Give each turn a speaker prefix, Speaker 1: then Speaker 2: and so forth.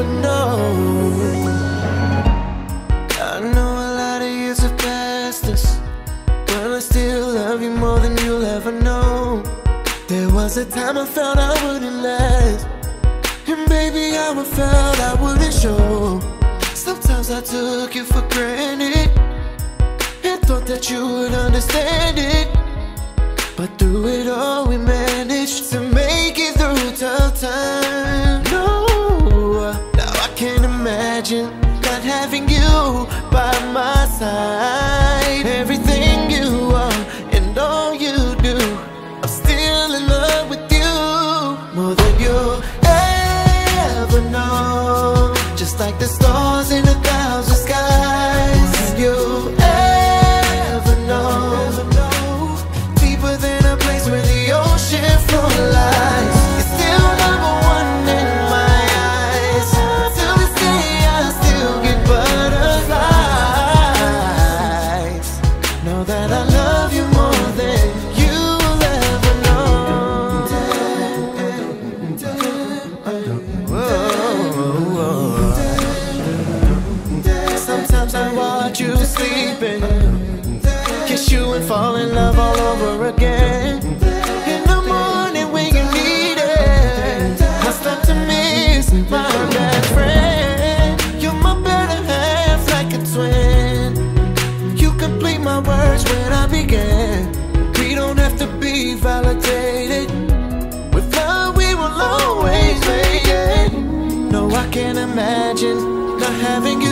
Speaker 1: ever know. I know a lot of years have passed us, but I still love you more than you'll ever know. There was a time I felt I wouldn't last, and baby, I felt I wouldn't show. Sometimes I took you for granted and thought that you would understand it. But through it all, imagine not having you by my side. Everything you are and all you do, I'm still in love with you more than you'll ever know. Just like the stars in a sleeping kiss you and fall in love all over again. In the morning when you need it, I start to miss my best friend. You're my better half, like a twin. You complete my words when I begin. We don't have to be validated. With love, we will always make it. No, I can't imagine not having you